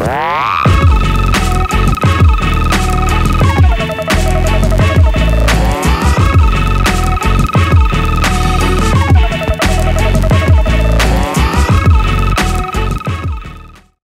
Música